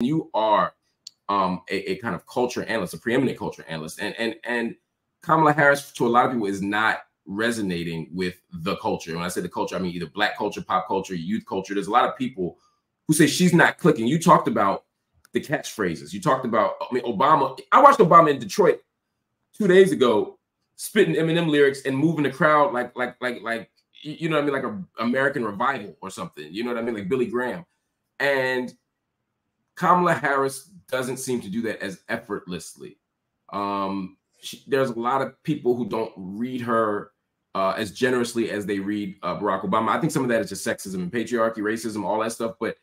you are um, a, a, kind of culture analyst, a preeminent culture analyst, and and and Kamala Harris to a lot of people is not resonating with the culture. When I say the culture, I mean either black culture, pop culture, youth culture. There's a lot of people who say she's not clicking. You talked about the catchphrases. You talked about, I mean, Obama. I watched Obama in Detroit two days ago, spitting Eminem lyrics and moving the crowd like, like, like, like, you know what I mean, like a American revival or something. You know what I mean, like Billy Graham. And Kamala Harris doesn't seem to do that as effortlessly. Um, she, there's a lot of people who don't read her uh, as generously as they read uh, Barack Obama. I think some of that is just sexism and patriarchy, racism, all that stuff. But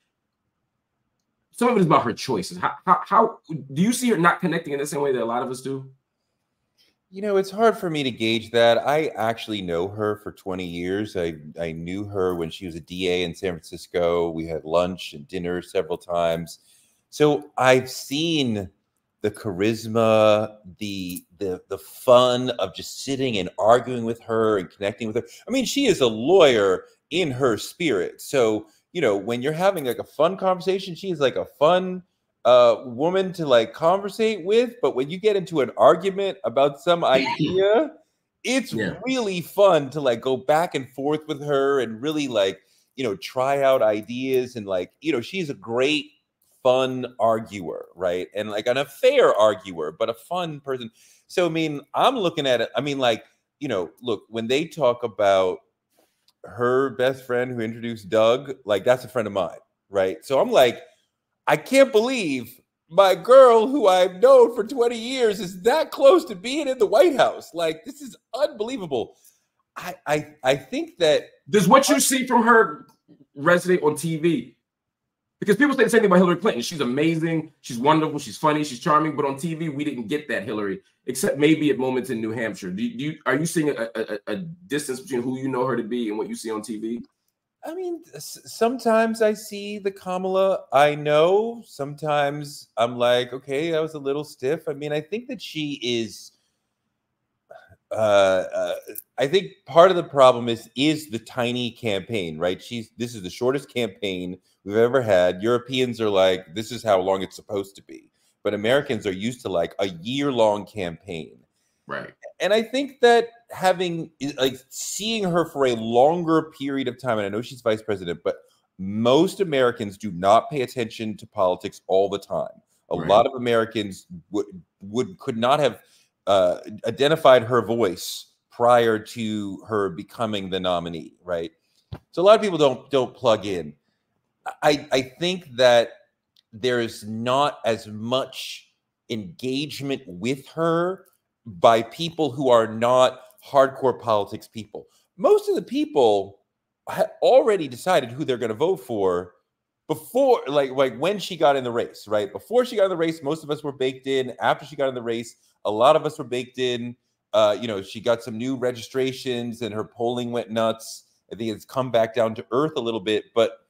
some of it is about her choices. How, how, how do you see her not connecting in the same way that a lot of us do? You know, it's hard for me to gauge that. I actually know her for 20 years. I, I knew her when she was a DA in San Francisco. We had lunch and dinner several times. So I've seen the charisma, the the the fun of just sitting and arguing with her and connecting with her. I mean, she is a lawyer in her spirit. So you know, when you're having like a fun conversation, she's like a fun uh, woman to like conversate with. But when you get into an argument about some idea, it's yeah. really fun to like go back and forth with her and really like, you know, try out ideas. And like, you know, she's a great, fun arguer, right? And like an fair arguer, but a fun person. So, I mean, I'm looking at it. I mean, like, you know, look, when they talk about her best friend who introduced Doug, like that's a friend of mine, right? So I'm like, I can't believe my girl who I've known for 20 years is that close to being in the White House. Like this is unbelievable. I I I think that does what you see from her resonate on TV? Because people say the same thing about Hillary Clinton. She's amazing, she's wonderful, she's funny, she's charming, but on TV we didn't get that Hillary, except maybe at moments in New Hampshire. Do you, do you are you seeing a, a, a, distance between who you know her to be and what you see on TV? I mean, sometimes I see the Kamala I know. Sometimes I'm like, okay, that was a little stiff. I mean, I think that she is. Uh, uh, I think part of the problem is is the tiny campaign, right? She's this is the shortest campaign we've ever had. Europeans are like, this is how long it's supposed to be. But Americans are used to like a year long campaign. Right. And I think that having like seeing her for a longer period of time, and I know she's vice president, but most Americans do not pay attention to politics all the time. A right. lot of Americans would would could not have uh, identified her voice prior to her becoming the nominee, right? So a lot of people don't don't plug in. I, I think that there is not as much engagement with her by people who are not hardcore politics people. Most of the people had already decided who they're going to vote for before like like when she got in the race, right? Before she got in the race, most of us were baked in. After she got in the race, a lot of us were baked in. Uh, you know, she got some new registrations and her polling went nuts. I think it's come back down to earth a little bit, but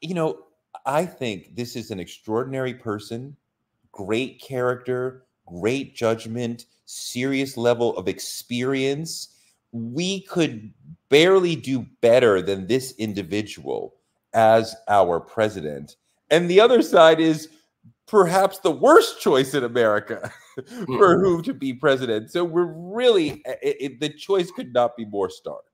you know, I think this is an extraordinary person, great character, great judgment, serious level of experience. We could barely do better than this individual as our president. And the other side is perhaps the worst choice in America for mm-hmm. who to be president. So we're really, it, it, the choice could not be more stark.